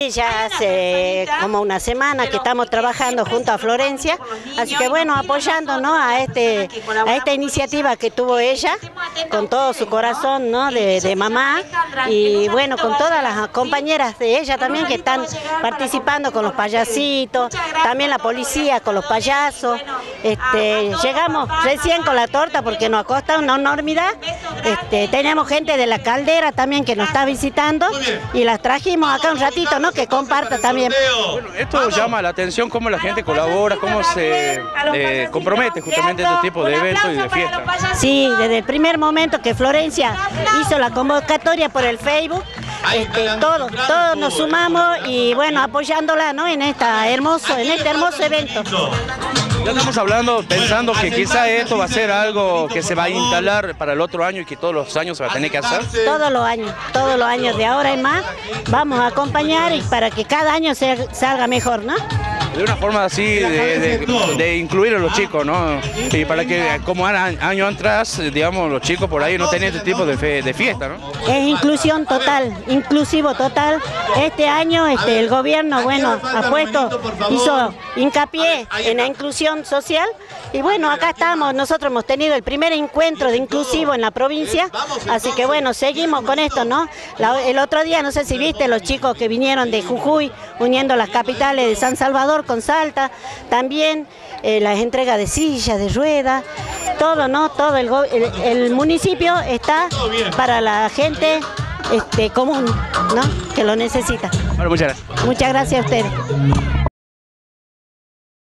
Ya hace como una semana que estamos trabajando junto a Florencia, así que bueno, apoyando ¿no? a, este, a esta iniciativa que tuvo ella, con todo su corazón ¿no? de, de mamá, y bueno, con todas las compañeras de ella también que están participando con los payasitos, también la policía con los payasos. Este, llegamos recién con la torta porque nos acosta una enormidad. Este, tenemos gente de la caldera también que nos está visitando y las trajimos acá un ratito, ¿no? Que comparta también. Bueno, esto llama la atención cómo la gente colabora, cómo se eh, compromete justamente en este tipo de eventos y de fiestas. Sí, desde el primer momento que Florencia hizo la convocatoria por el Facebook, este, todos, todos nos sumamos y bueno, apoyándola ¿no? en, esta hermoso, en este hermoso evento. Ya estamos hablando, pensando que quizá esto va a ser algo que se va a instalar para el otro año y que todos los años se va a tener que hacer. Todos los años, todos los años de ahora y más, vamos a acompañar y para que cada año se, salga mejor, ¿no? De una forma así de, de- de incluir a los chicos, ¿no? Y para que, como años años atrás, digamos, los chicos por ahí no tenían este tipo de, fe- de fiesta, ¿no? Es inclusión total, inclusivo total. Este año este, el gobierno, bueno, ha puesto, hizo hincapié en la inclusión social y bueno, acá estamos, nosotros hemos tenido el primer encuentro de inclusivo en la provincia, así que bueno, seguimos con esto, ¿no? La- el otro día, no sé si viste, los chicos que vinieron de Jujuy, uniendo las capitales de San Salvador con Salta, también eh, las entregas de sillas, de ruedas, todo, ¿no? Todo el, el- el municipio está para la gente este, común, ¿no? Que lo necesita. Bueno, muchas gracias. Muchas gracias a ustedes.